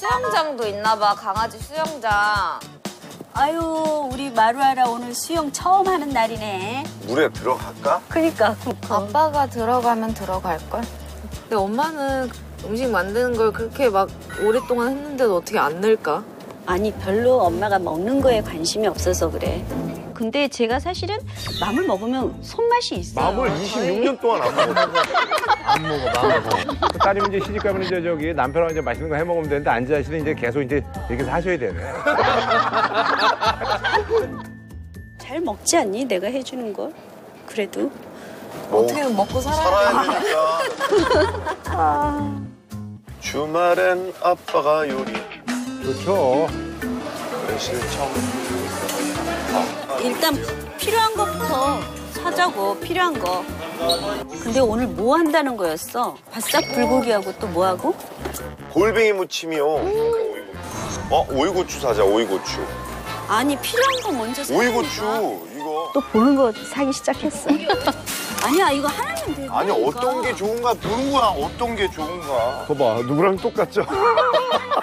수영장도 있나 봐. 강아지 수영장. 아유, 우리 마루아라 오늘 수영 처음 하는 날이네. 물에 들어갈까? 그니까. 아빠가 들어가면 들어갈 걸. 근데 엄마는 음식 만드는 걸 그렇게 막 오랫동안 했는데도 어떻게 안 늘까? 아니, 별로 엄마가 먹는 거에 관심이 없어서 그래. 근데 제가 사실은 맘을 먹으면 손맛이 있어요. 마물 26년 동안 안 먹었어. 안 먹어, 안 먹어. 그 딸이면 이제 시집 가면 이제 저기 남편하고 이제 맛있는 거 해 먹으면 되는데 씨는 이제 계속 이제 이렇게 사셔야 되네. 잘 먹지 않니? 내가 해주는 걸. 그래도. 뭐, 어떻게든 먹고 살아야 살아야 되니까. 주말엔 아빠가 요리. 좋죠. 실청. 일단 필요한 것부터 사자고, 필요한 거. 근데 오늘 뭐 한다는 거였어? 바싹 불고기하고 또 뭐 하고? 골뱅이 무침이요. 어, 오이고추 사자, 오이고추. 아니, 필요한 거 먼저 사. 오이고추, 이거. 또 보는 거 사기 시작했어. 아니야, 이거 하나면 돼. 아니, 어떤 게 좋은가 보는 거야. 어떤 게 좋은가. 봐봐, 누구랑 똑같죠?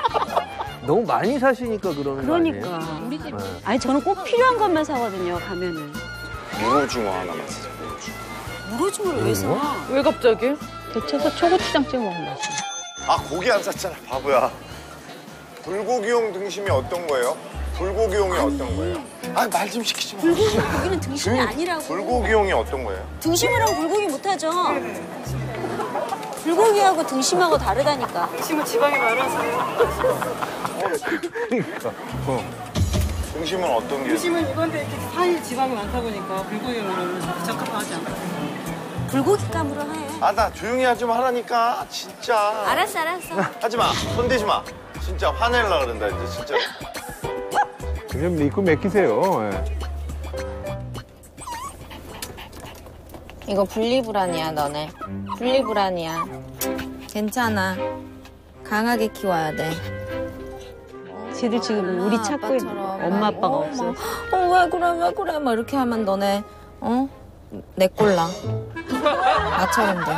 너무 많이 사시니까 그러는 거 아니에요? 그러니까. 우리 집. 아니, 저는 꼭 필요한 것만 사거든요, 가면은. 무로중어 하나만 사자, 무로중어. 무로중어를 왜 사? 왜 갑자기? 데쳐서 초고추장 찍어 먹는 거지. 아, 고기 안 샀잖아, 바보야. 불고기용 등심이 어떤 거예요? 불고기용이 어떤 거예요? 아, 말 좀 시키지 마. 불고기, 고기는 등심이 아니라고. 불고기용이 어떤 거예요? 등심이랑 불고기 못하죠? 불고기하고 등심하고 다르다니까. 그러니까. 어. 등심은 어떤 게? 심은 이건데 이렇게 살이 지방이 많다 보니까 불고기로는 적합하지 않아요. 불고기 감으로 해. 아, 나 조용히 하지 마 하라니까, 진짜. 알았어, 알았어. 하지 마. 손대지 마. 진짜 화낼라 그런다, 이제, 진짜. 그냥 믿고 맡기세요. 예. 이거 분리불안이야, 너네. 분리불안이야. 괜찮아. 강하게 키워야 돼. 쟤들 지금 우리 찾고 있는 거. 아빠처럼 엄마 막, 아빠가 어, 없어. 막, 어, 왜 그래, 왜 그래. 막 이렇게 하면 너네, 어? 내 꼴라. 나처럼 돼.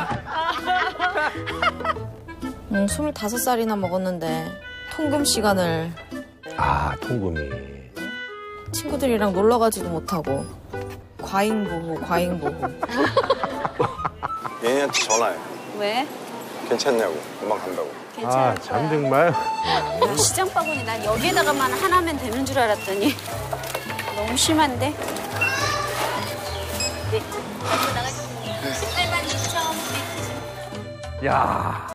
응, 25살이나 먹었는데, 통금 시간을 아, 통금이. 친구들이랑 놀러 가지도 못하고, 과잉 보호, 과잉 보호. 얘네한테 전화해. 왜? 괜찮냐고. 금방 간다고. 괜찮아. 아, 참 정말. 시장 바구니 난 여기에다가만 하나면 되는 줄 알았더니 너무 심한데? 네. 나가서 18만 2천. 야